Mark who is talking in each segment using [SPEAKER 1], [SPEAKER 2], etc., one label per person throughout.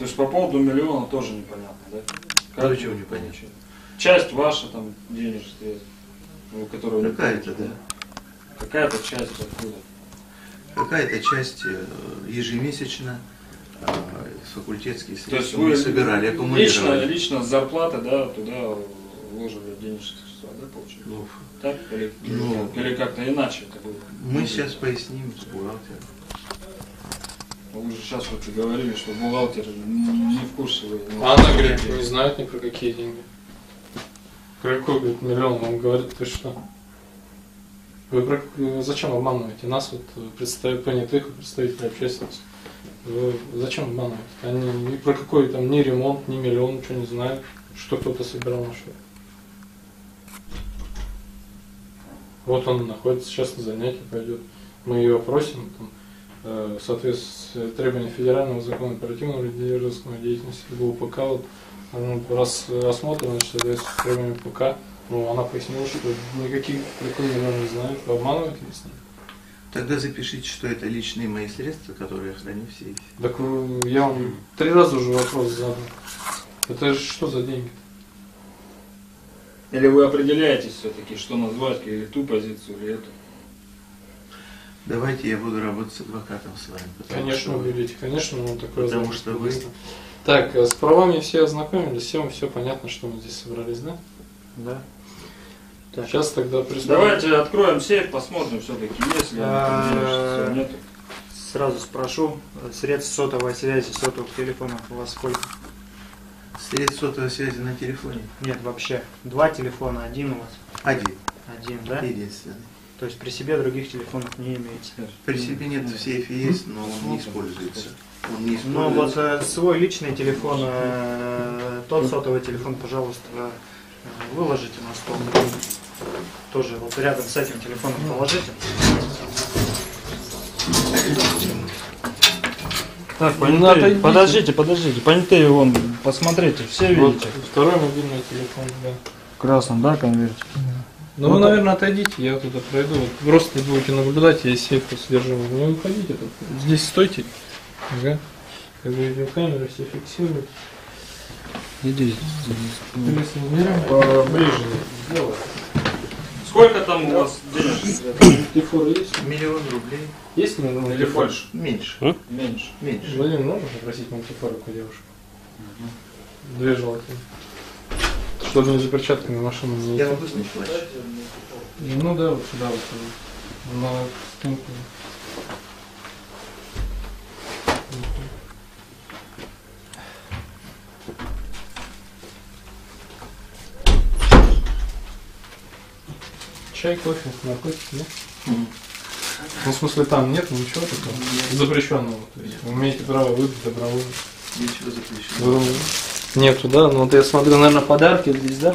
[SPEAKER 1] То есть по поводу миллиона тоже непонятно, да?
[SPEAKER 2] А
[SPEAKER 1] Как вы
[SPEAKER 2] непонятно?
[SPEAKER 1] Часть ваша там денежная, ну, вы
[SPEAKER 2] Какая-то, да.
[SPEAKER 1] Какая-то часть откуда?
[SPEAKER 2] Какая-то часть э, ежемесячно э, факультетские
[SPEAKER 1] То есть
[SPEAKER 2] средства
[SPEAKER 1] вы
[SPEAKER 2] мы собирали,
[SPEAKER 1] лично,
[SPEAKER 2] аккумулировали.
[SPEAKER 1] лично с зарплаты, да, туда вложили денежные средства, да, получили?
[SPEAKER 2] Ну,
[SPEAKER 1] Так? Или,
[SPEAKER 2] Ну.
[SPEAKER 1] Или как-то иначе это было?
[SPEAKER 2] мы сейчас поясним с бухгалтером.
[SPEAKER 1] Ну, Вы же сейчас вот и говорили, что бухгалтер не в курсе. Ну,
[SPEAKER 3] А она говорит, не знает ни про какие деньги. Про какой, говорит, миллион? Он говорит, ты что? Вы про- зачем обманываете нас, вот, э, представ- понятых представителей общественности? Вы зачем обманываете? Они ни про какой там ни ремонт, ни миллион, ничего не знают, что кто-то собирал на. Вот он находится сейчас на занятии, пойдет. Мы ее опросим, там, э, в соответствии с требованиями федерального закона оперативного лидерского деятельности ГУПК, вот, она раз, рассмотрена, что это требования ПК, ну, она пояснила, что никаких такой миллион не знает, обманывает ли с ним.
[SPEAKER 2] Тогда запишите, что это личные мои средства, которые я храню в сейфе.
[SPEAKER 3] Так э, я вам три раза уже вопрос задал. Это же что за деньги?
[SPEAKER 1] Или вы определяетесь все-таки, что назвать, или ту позицию, или эту?
[SPEAKER 2] Давайте я буду работать с адвокатом с вами.
[SPEAKER 3] Конечно,
[SPEAKER 2] что
[SPEAKER 3] будете, конечно, но такое
[SPEAKER 2] Потому что вы-
[SPEAKER 3] быстро. Так, э, с правами все ознакомились, всем все понятно, что мы здесь собрались, да?
[SPEAKER 4] Да. Так.
[SPEAKER 3] Сейчас тогда приступим.
[SPEAKER 1] Давайте откроем сейф, посмотрим все-таки, есть ли
[SPEAKER 4] А,
[SPEAKER 1] нету.
[SPEAKER 4] Сразу спрошу, э, средств сотовой связи, сотовых телефонов у вас сколько?
[SPEAKER 2] Средств сотовой связи на телефоне
[SPEAKER 4] Нет, вообще. Два телефона, один у вас.
[SPEAKER 2] один,
[SPEAKER 4] Один, да?
[SPEAKER 2] единственный.
[SPEAKER 4] То есть при себе других телефонов не имеете.
[SPEAKER 2] При себе нет, в сейфе есть, но он не используется. Он не
[SPEAKER 4] Ну вот
[SPEAKER 2] используется.
[SPEAKER 4] э, свой личный телефон, э, тот сотовый телефон, пожалуйста, э, выложите на стол. Тоже вот рядом с этим телефоном положите. Так,
[SPEAKER 3] понятые, отойдите.
[SPEAKER 4] подождите, подождите. Понятые, вон, посмотрите, все
[SPEAKER 3] Вот
[SPEAKER 4] видите?
[SPEAKER 3] второй мобильный телефон, да.
[SPEAKER 4] В красном, да, конверте?
[SPEAKER 3] Ну, вы, наверное, отойдите, я туда пройду. Вот Просто будете наблюдать, я сейф содержимое. Не уходите тут. Здесь стойте. Ага. Как видите, камеры все фиксируют.
[SPEAKER 4] Иди.
[SPEAKER 3] Берем,
[SPEAKER 1] Поближе. сделай. Сколько там у вас денег?
[SPEAKER 3] Телефон есть?
[SPEAKER 2] Миллион рублей.
[SPEAKER 3] Есть ли ну,
[SPEAKER 1] Или больше?
[SPEAKER 2] Меньше.
[SPEAKER 1] Меньше.
[SPEAKER 2] Меньше.
[SPEAKER 3] Владимир, можно попросить мультифорик у девушки? Две желательно. Чтобы не за перчатками машину не
[SPEAKER 2] Я могу снять плащ?
[SPEAKER 3] Ну да, вот сюда вот. э, На спинку. Чай, кофе, наркотики, нет? Ну, в смысле, там нет ничего такого запрещенного. То есть вы имеете право выпить добровольно.
[SPEAKER 2] Ничего запрещено.
[SPEAKER 3] Вы- Нету, да? Ну вот я смотрю, наверное, подарки здесь, да?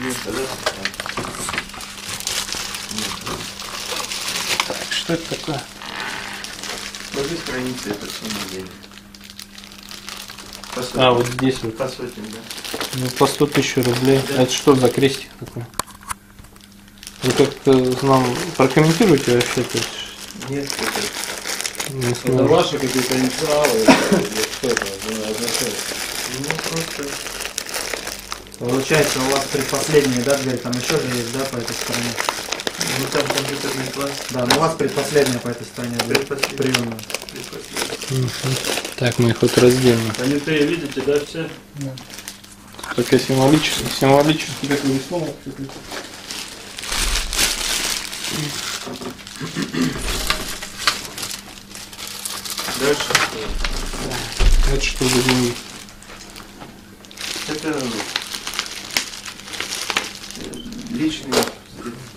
[SPEAKER 2] Нет, тогда-
[SPEAKER 3] Так, что это такое?
[SPEAKER 2] Вот здесь хранится этот сумма денег. По сотен.
[SPEAKER 3] А, вот здесь вот.
[SPEAKER 2] По сотен, да.
[SPEAKER 3] Ну, по 100 тысяч рублей. А Это что за крестик такой? Вы как-то нам прокомментируйте вообще,
[SPEAKER 2] Нет, это...
[SPEAKER 3] не
[SPEAKER 1] Это
[SPEAKER 3] сможешь.
[SPEAKER 1] ваши какие-то инициалы? или Что это означает?
[SPEAKER 2] Ну, просто...
[SPEAKER 4] Получается, у вас предпоследняя, да, дверь, там еще же есть, да, по этой стороне?
[SPEAKER 2] Ну, там компьютерный класс.
[SPEAKER 4] Да, но у вас предпоследняя по этой стороне дверь.
[SPEAKER 2] Предпоследняя.
[SPEAKER 4] Приемная.
[SPEAKER 3] Так, мы их вот разделим.
[SPEAKER 1] Понятые видите, да, все?
[SPEAKER 3] Только символически, символически такой рисунок.
[SPEAKER 2] Дальше.
[SPEAKER 3] Это что за деньги?
[SPEAKER 2] Это личные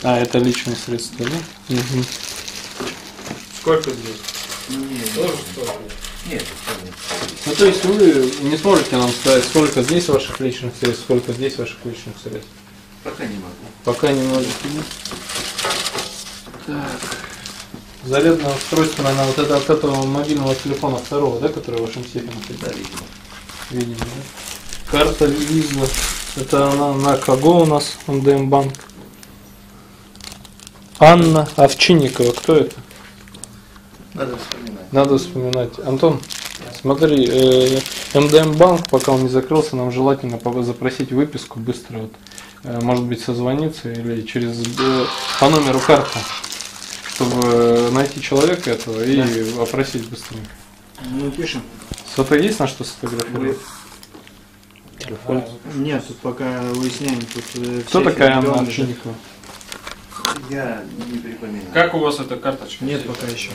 [SPEAKER 3] А, это личные средства, да? Мгм.
[SPEAKER 1] Сколько здесь?
[SPEAKER 2] Нет,
[SPEAKER 1] Тоже столько.
[SPEAKER 2] нет.
[SPEAKER 3] Ну, то есть вы не сможете нам сказать, сколько здесь ваших личных средств, сколько здесь ваших личных средств?
[SPEAKER 2] Пока не могу.
[SPEAKER 3] Пока не можете. Так. Зарядное устройство, наверное, вот это от этого мобильного телефона второго, да, который в вашем сейфе находится?
[SPEAKER 2] Да, видимо.
[SPEAKER 3] Видимо, да? Карта виза. Это она на кого у нас, МДМ банк? Анна Овчинникова. Кто это?
[SPEAKER 2] Надо вспоминать.
[SPEAKER 3] Надо вспоминать. Антон, Смотри, э, МДМ банк, пока он не закрылся, нам желательно запросить выписку быстро. Вот. Э, Может быть, созвониться или через э, по номеру карты, чтобы э, найти человека этого и опросить быстренько.
[SPEAKER 4] Ну, пишем.
[SPEAKER 3] Фото есть на что сфотографировать?
[SPEAKER 4] А, Нет, тут пока выясняем. Тут, э,
[SPEAKER 3] Кто такая Анна. Овчинникова?
[SPEAKER 2] Я не припоминаю.
[SPEAKER 1] Как у вас эта карточка?
[SPEAKER 4] Нет, пока еще.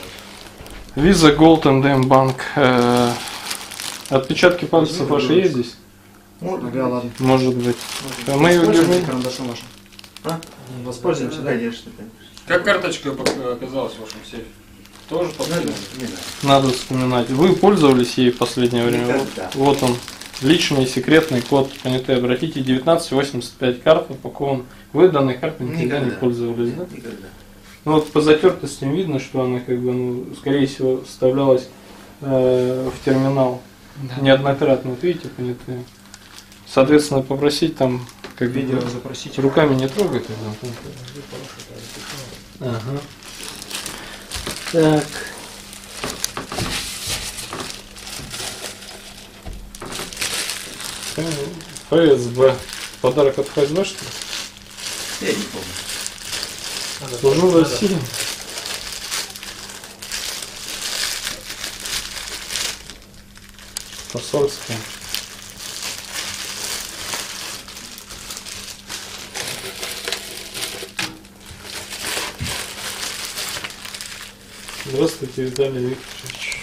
[SPEAKER 3] Виза Gold MDM банк. Э, Отпечатки пальцев ваши есть здесь?
[SPEAKER 4] Ага, ладно.
[SPEAKER 3] Может быть. Мы ее держим.
[SPEAKER 4] карандашом вашим.
[SPEAKER 2] А?
[SPEAKER 4] Воспользуемся, да?
[SPEAKER 2] Конечно, конечно.
[SPEAKER 1] Как карточка пок- оказалась в вашем сейфе? Тоже подписано?
[SPEAKER 2] вспоминать.
[SPEAKER 3] Надо вспоминать. Вы пользовались ей в последнее время? Вот,
[SPEAKER 2] Никогда.
[SPEAKER 3] вот он. Личный секретный код. Понятые, обратите, 1985 карт упакован. Вы данной картой никогда не
[SPEAKER 2] Никогда.
[SPEAKER 3] пользовались, да?
[SPEAKER 2] Никогда.
[SPEAKER 3] Ну вот по затертостям видно, что она как бы, ну, скорее всего, вставлялась э, в терминал неоднократно. Вот видите, понятые. Соответственно, попросить там как
[SPEAKER 4] Видео запросить.
[SPEAKER 3] руками не трогать. Ага. Так. Э, ФСБ. Подарок от ФСБ, что ли?
[SPEAKER 2] Я не помню.
[SPEAKER 3] Служу России. Посольское. Здравствуйте, Виталий Викторович.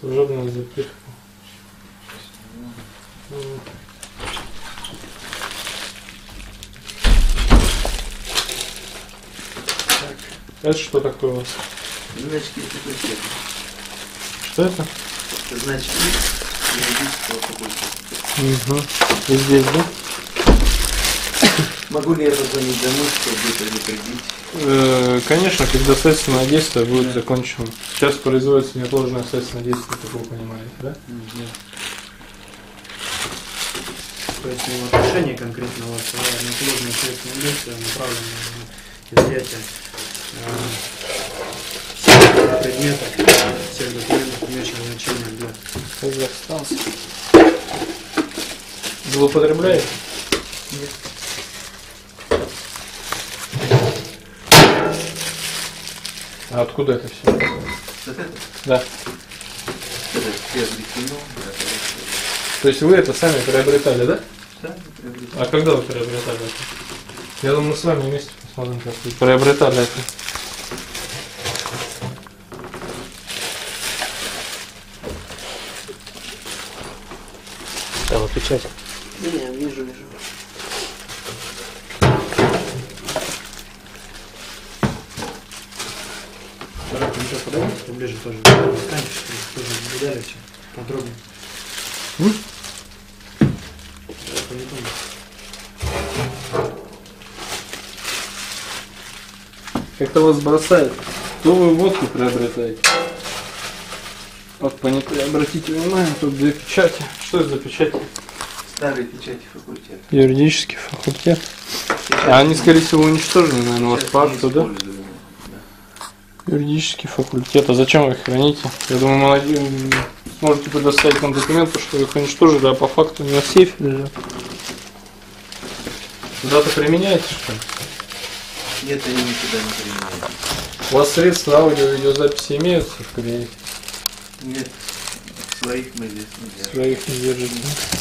[SPEAKER 3] Служебная записка. Это что такое у вас?
[SPEAKER 2] Значки факультета.
[SPEAKER 3] Что это?
[SPEAKER 2] Это значки юридического факультета.
[SPEAKER 3] Угу. И здесь, да?
[SPEAKER 2] Могу ли я позвонить домой, чтобы предупредить?
[SPEAKER 3] Э, Конечно, когда следственное действие будет закончено. Сейчас производится неотложное следственное действие, как вы понимаете, да?
[SPEAKER 4] Не в отношении конкретно вас, а неотложное следственное действие направлено на изъятие э, всех предметов, всех документов, имеющих значение для
[SPEAKER 3] Казахстан. Злоупотребляете? А откуда это все?
[SPEAKER 2] Вот это?
[SPEAKER 3] Да.
[SPEAKER 2] Это приобретено. да,
[SPEAKER 3] То есть вы это сами приобретали, да?
[SPEAKER 2] Да, приобретено.
[SPEAKER 3] А когда вы приобретали это? Я думаю, мы с вами вместе посмотрим, как вы приобретали это.
[SPEAKER 4] Стала печать.
[SPEAKER 2] Не, вижу, вижу.
[SPEAKER 4] Еще подойди, поближе тоже. Тоже наблюдали все подробнее.
[SPEAKER 3] М?
[SPEAKER 4] Давай, по-любому.
[SPEAKER 3] Как-то вас бросает. То вы водку приобретаете. Вот понятые, обратите внимание, тут две печати. Что это за печати?
[SPEAKER 2] Старые печати факультета.
[SPEAKER 3] Юридический факультет.
[SPEAKER 2] Сейчас
[SPEAKER 3] А они, скорее всего, уничтожены, наверное, у вас
[SPEAKER 2] сейчас
[SPEAKER 3] акту, да?
[SPEAKER 2] используемы, да.
[SPEAKER 3] Юридический факультет. А зачем вы их храните? Я думаю, молодец, сможете предоставить нам документы, что вы их уничтожили, а по факту не в сейфе лежат. Куда-то применяете, что ли?
[SPEAKER 2] Нет, они никуда не применяются.
[SPEAKER 3] У вас средства аудио и видеозаписи имеются в кабинете?
[SPEAKER 2] Нет, своих мы здесь не держим.
[SPEAKER 3] Своих не держите. да?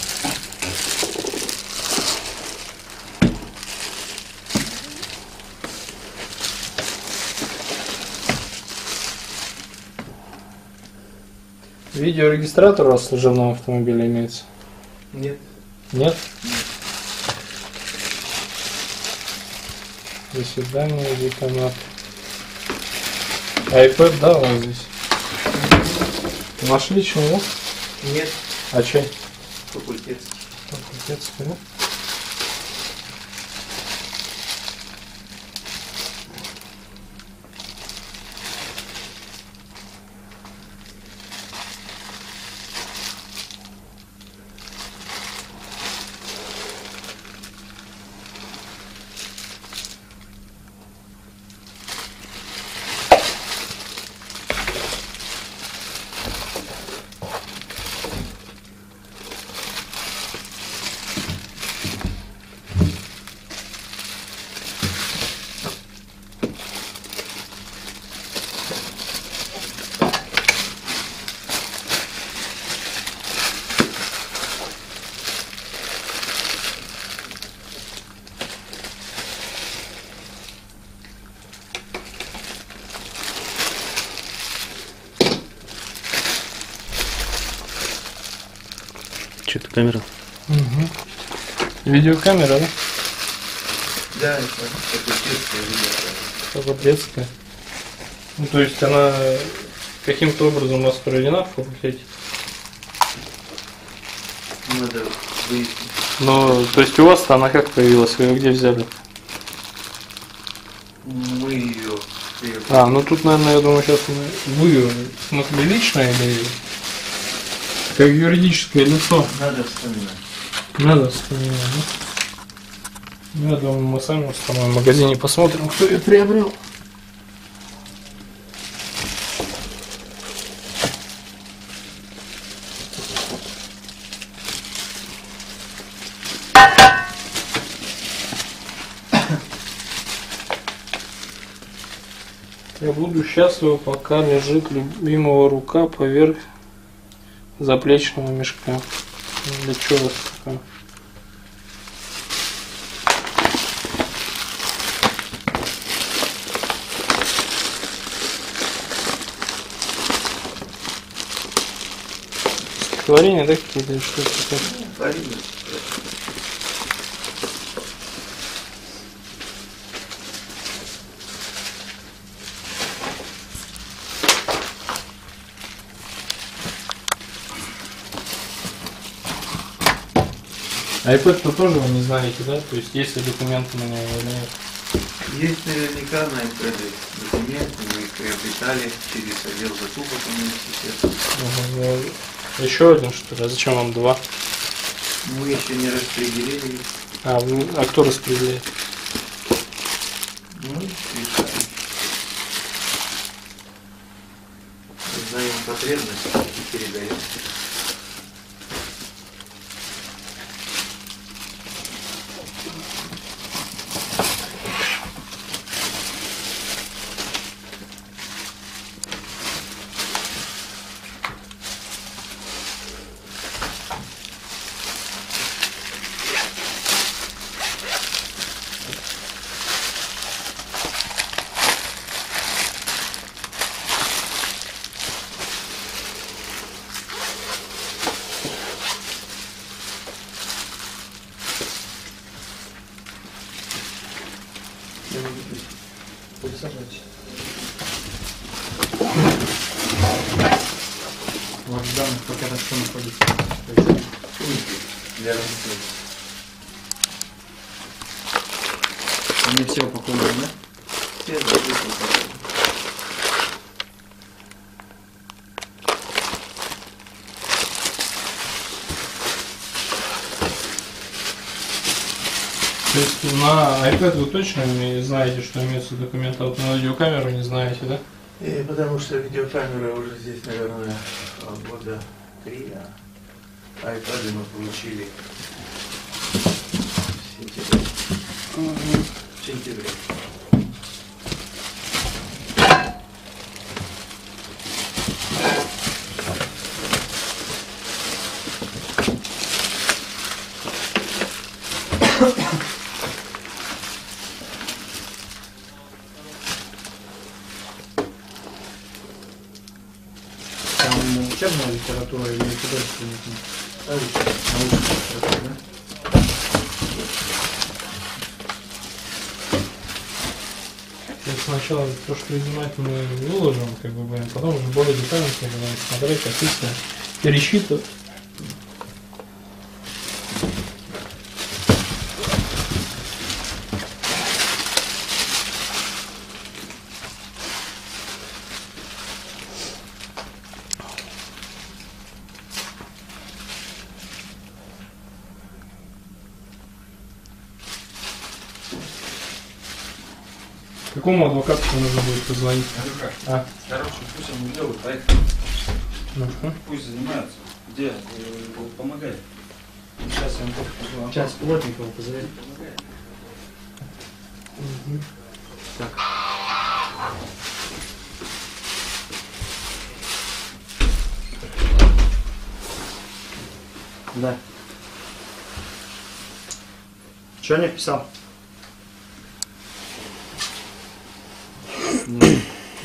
[SPEAKER 3] Видеорегистратор у вас в служебном автомобиле имеется?
[SPEAKER 2] Нет.
[SPEAKER 3] Нет? До свидания, деканат. А iPad, да, у вас здесь? Личный, да?
[SPEAKER 2] Нет,
[SPEAKER 3] А чей?
[SPEAKER 2] факультетский.
[SPEAKER 3] Факультетский, да?
[SPEAKER 5] Камера.
[SPEAKER 3] Угу. Видеокамера, да?
[SPEAKER 2] Да, это факультетское видео.
[SPEAKER 3] Факультетская. Ну, то есть она каким-то образом у вас проведена в факультете?
[SPEAKER 2] Надо выяснить.
[SPEAKER 3] Ну, то есть у вас она как появилась? Вы ее где взяли?
[SPEAKER 2] Мы ее
[SPEAKER 3] А, ну тут, наверное, я думаю, сейчас мы... Вы, в смысле, лично или как юридическое лицо?
[SPEAKER 2] надо вспоминать.
[SPEAKER 3] Надо вспоминать, да? Я думаю, мы сами установим в магазине, посмотрим, кто ее приобрел. Я буду счастлив, пока лежит любимого рука поверх заплечного мешка. Для чего это такое? Стихотворение, да, какие-то, или что А iPad-то тоже вы не знаете, да? То есть есть ли документы на него или нет?
[SPEAKER 2] Есть наверняка на iPad документы, мы их приобретали через отдел закупок университета.
[SPEAKER 3] Ага, ну, еще один, что ли? А зачем вам два?
[SPEAKER 2] Мы еще не распределили.
[SPEAKER 3] А, вы- а кто распределяет?
[SPEAKER 2] Ну, решаем. Знаем потребность и передаем.
[SPEAKER 4] У вас в данных пакетах что находится?
[SPEAKER 2] Для рассылки.
[SPEAKER 1] Они все упакованы, да?
[SPEAKER 2] Все закупки.
[SPEAKER 3] То есть на iPad вы точно не знаете, что имеется документы, а вот на видеокамеру не знаете, да?
[SPEAKER 2] И потому что видеокамера уже здесь, наверное, года три, а айпады мы получили в сентябре. В сентябре.
[SPEAKER 4] Там учебная литература или художественная? Литература,
[SPEAKER 3] сначала то, что изымать мы выложим, как бы, потом уже более детально будем смотреть, описывать, пересчитывать. Какому адвокату нужно будет позвонить?
[SPEAKER 1] Андрюха,
[SPEAKER 3] А.
[SPEAKER 1] короче, пусть он делает, проект,
[SPEAKER 3] Ну-ка.
[SPEAKER 1] пусть занимаются. Где? Э, Помогай. Сейчас я позвоню.
[SPEAKER 4] Сейчас Плотникова позови. Так. Да. Че не писал?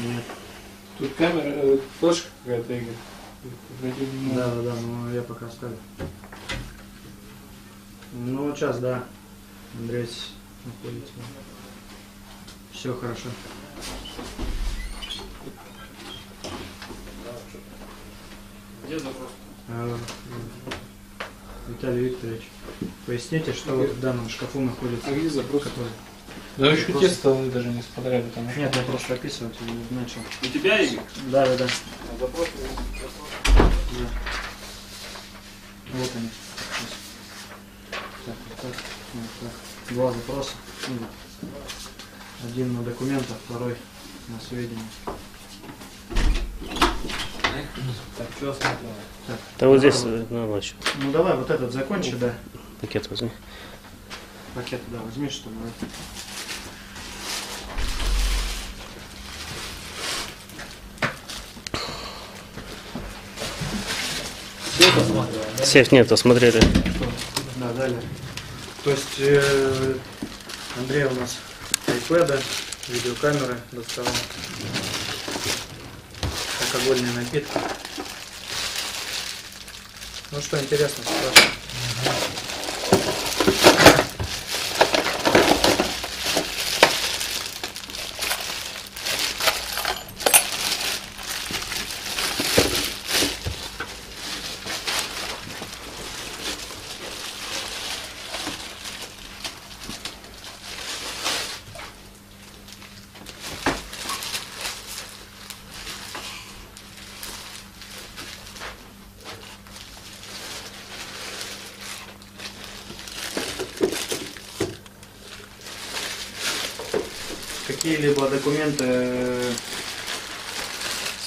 [SPEAKER 4] Нет.
[SPEAKER 3] Тут камера, э, флешка какая-то, Игорь.
[SPEAKER 4] Да, да, да, но я пока оставлю. Ну, вот сейчас, да. Андрей находится. Все хорошо.
[SPEAKER 1] Где запрос?
[SPEAKER 4] А, Виталий Викторович, поясните, что в данном шкафу находится?
[SPEAKER 1] А где запрос?
[SPEAKER 4] Который-
[SPEAKER 3] Да еще те столы даже не смотрели там.
[SPEAKER 4] Нет, я просто описывать начал.
[SPEAKER 1] У тебя, Игорь?
[SPEAKER 4] Да, да, да.
[SPEAKER 1] А запрос?
[SPEAKER 4] да. Вот они. Так, вот так, вот так. Два запроса. Ну, Один на документах, второй на сведения.
[SPEAKER 1] Так, что смотрел?
[SPEAKER 4] Так,
[SPEAKER 5] Да вот здесь, ну, вот ещё
[SPEAKER 4] Ну давай вот этот закончи, да.
[SPEAKER 5] пакет возьми.
[SPEAKER 4] Пакет, да, возьми, что ли.
[SPEAKER 5] Сейф нет, осмотрели.
[SPEAKER 4] Да, далее. То есть э, Андрей у нас iPad, видеокамеры доставал, алкогольные напитки. Ну что, интересно, спрашивай. Какие-либо документы, э,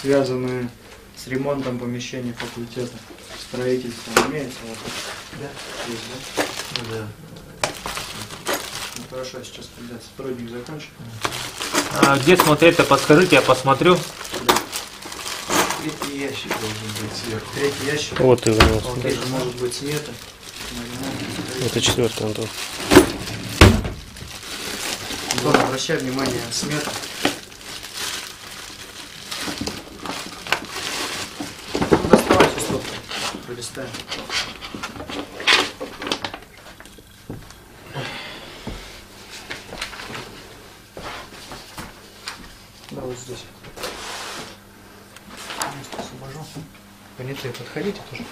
[SPEAKER 4] связанные с ремонтом помещений факультета, строительством, имеются? у вас? Да, есть, да?
[SPEAKER 2] Да.
[SPEAKER 4] Ну, хорошо, сейчас когда сотрудник закончит.
[SPEAKER 6] А где смотреть-то? Подскажите, я посмотрю.
[SPEAKER 2] Третий ящик должен быть сверху.
[SPEAKER 4] Третий ящик.
[SPEAKER 5] Вот и вынес.
[SPEAKER 4] Здесь же может быть смета.
[SPEAKER 5] Это четвертый, Антон.
[SPEAKER 4] Антон, обращай внимание, смета. Ну, Доставайте стопку, пролистаем. Да, вот здесь. Место освобожу. Понятые, подходите тоже.